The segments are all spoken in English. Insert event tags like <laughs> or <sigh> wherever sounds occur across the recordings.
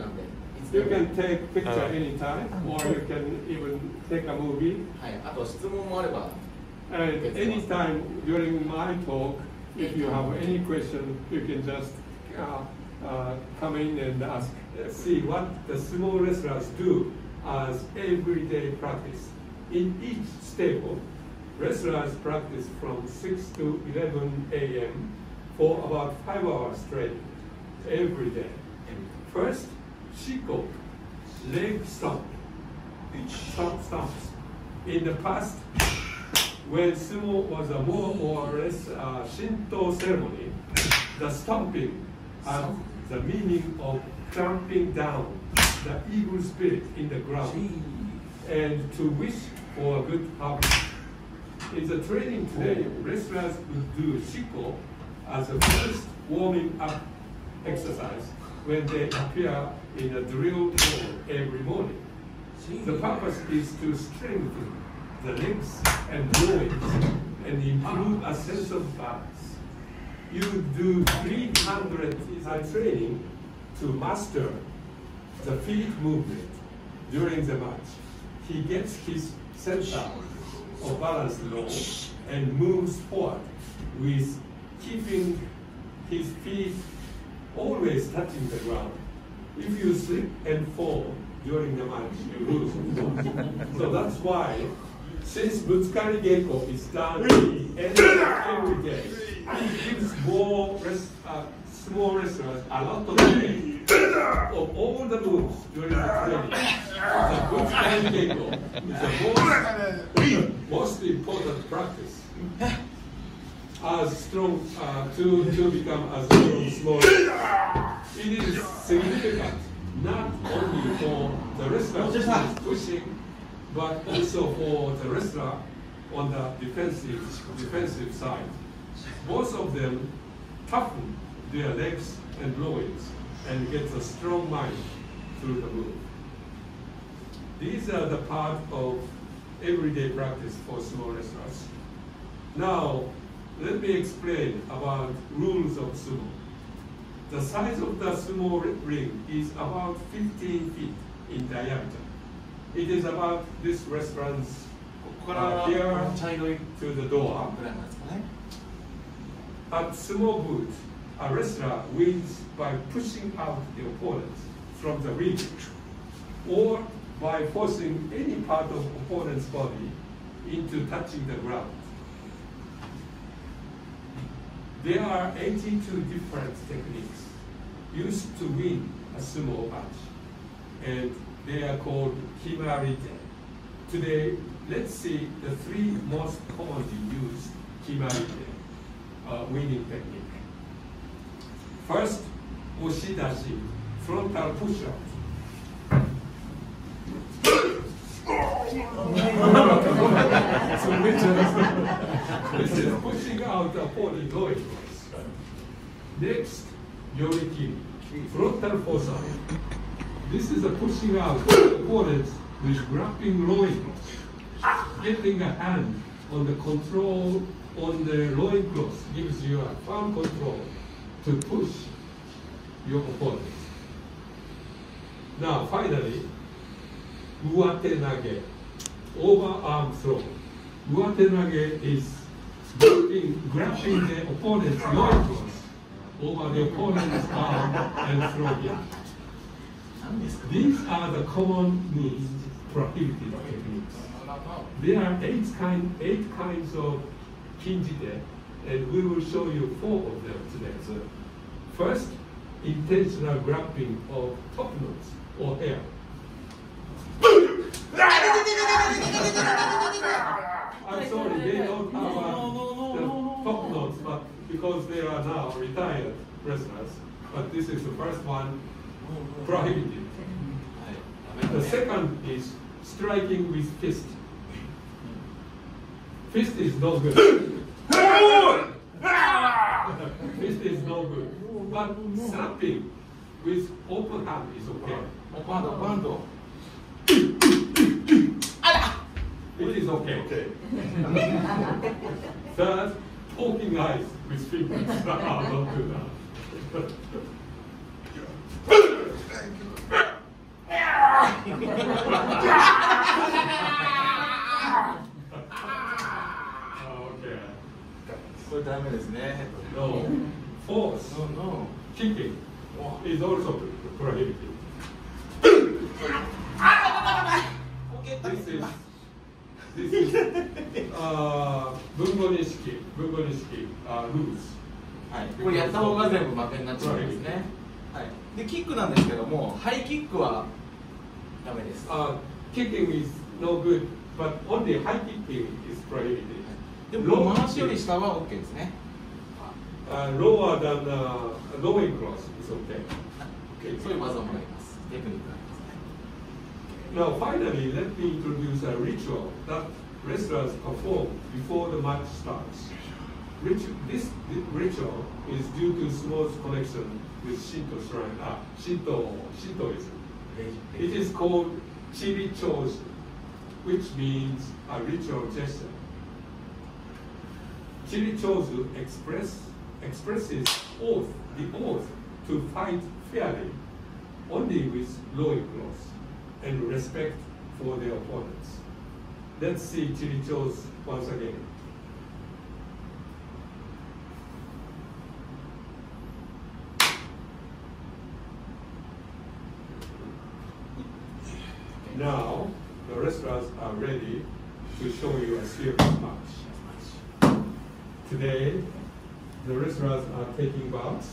okay. You can take picture anytime, or you can even take a movie. And uh, anytime during my talk, if you have any question, you can just uh, uh, come in and ask. See what the sumo wrestlers do as everyday practice. In each stable, wrestlers practice from 6 to 11 a.m. for about five hours straight every day. First, shiko, leg stomp, stomp stomps. In the past, when sumo was a more or less uh, Shinto ceremony, the stomping had the meaning of clamping down the evil spirit in the ground and to wish for a good harvest. In the training today, wrestlers would do shiko as a first warming up exercise when they appear in a drill hall every morning. The purpose is to strengthen the legs and loins and improve a sense of balance. You do 300 uh, training to master the feet movement during the match. He gets his center of balance low and moves forward with keeping his feet always touching the ground. If you slip and fall during the match, you lose. so that's why, since Butsukari Geiko is done at the end of every day, it gives more rest, uh, sumo wrestlers a lot of training of all the moves during the training. The Butsukari Geiko is the most, most important practice as strong uh, to, to become as strong small. It is significant not only for the wrestler who is pushing, but also for the wrestler on the defensive defensive side. Both of them toughen their legs and loins and get a strong mind through the move. These are the part of everyday practice for sumo wrestlers. Now, let me explain about rules of sumo. The size of the sumo ring is about 15 feet in diameter. It is about this restaurant's uh, here to the door. At sumo booth, a wrestler wins by pushing out the opponent from the ring or by forcing any part of opponent's body into touching the ground. There are 82 different techniques used to win a sumo match, and they are called kimarite. Today, let's see the three most commonly used kimarite uh, winning technique. First, oshidashi, frontal push-up. so which is, this is pushing out the opponent loin. Next, yoriki, frontal This is a pushing out of the opponent with grabbing loin, getting a hand on the control on the loin cloth gives you a firm control to push your opponent. Now, finally, uwate nage, overarm throw. Uwate nage is grabbing, grabbing the opponent's loincloth over the opponent's arm and throw it. These are the common means prohibited techniques. There are eight, kind, eight kinds of kinjite, and we will show you four of them today. So first, intentional grabbing of top knots or hair. <laughs> I'm sorry, they don't have because they are now retired prisoners, but this is the first one prohibited. The second is striking with fist. Fist is no good. fist is no good. But slapping with open hand is okay. It is okay. okay. Third, poking eyes with fingers. Ah, don't do that. Okay. これダメですね No. Force. No no Kicking is also prohibited. This is this is uh, 文語認識文語認識 uh, rules. はい、これやった方が全部負けになっちゃうんですね、はい、でキックなんですけどもハイキックはダメです Uh, kicking is no good, but only high kicking is prohibited. でも回しより下は OK ですね Uh, lower than uh, lowing cross is okay. そういう技もありますテクニックがありますね Now, finally, let me introduce a ritual that wrestlers perform before the match starts. This ritual is due to Sumo's connection with Shinto shrine, ah, Shinto, Shintoism. It is called Chirichozu, which means a ritual gesture. Chirichozu express, expresses oath, the oath to fight fairly, only with lowing clothes and respect for their opponents. Let's see Chirichozu once again. Now, the wrestlers are ready to show you a serious match. Today, the wrestlers are taking bouts.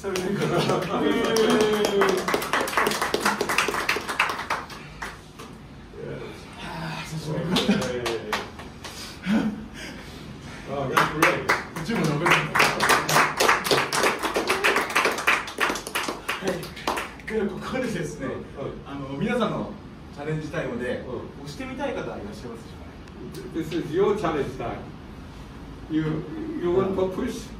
久々に来た。This is your challenge. You, you want to push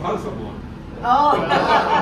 one? あ oh. <laughs>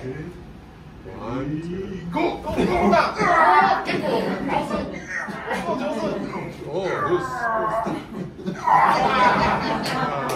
two, one, two, go! Go, go, go! Oh, this. <laughs>